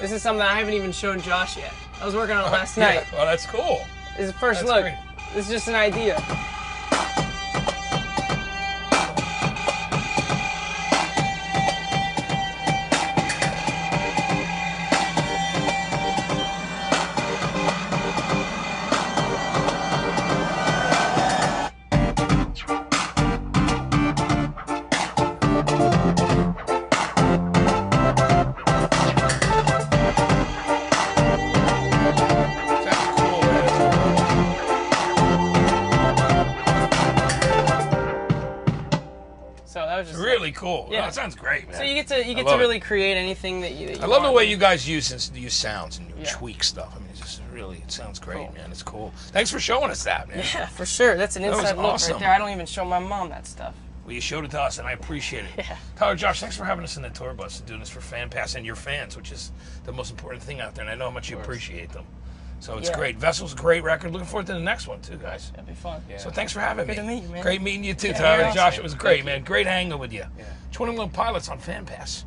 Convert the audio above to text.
This is something I haven't even shown Josh yet. I was working on it oh, last Yeah, night. well, that's cool. This is the first That's look. great. This is just an idea. So that was just Really cool. Yeah. Oh, yeah. that sounds great, man. So you get to you get to it. really create anything that you. That you I love the way you guys use use sounds and you Yeah. tweak stuff. I mean, it's just really it sounds great, Cool. man. It's cool. Thanks for showing us that, man. Yeah, for sure. That's an inside look awesome. right there. I don't even show my mom that stuff. Well, you showed it to us, and I appreciate it. Yeah. Tyler, Josh, thanks for having us in the tour bus and doing this for Fan Pass and your fans, which is the most important thing out there. And I know how much you appreciate them. So it's Yeah. great. Vessel's a great record. Looking forward to the next one too, guys. That'd be fun. Yeah. So thanks for having Good me. to meet you, man. Great meeting you too, Yeah, Tyler. you're Josh, it was great, Thank man. Great hanging with you. Yeah. 21 Pilots on Fan Pass.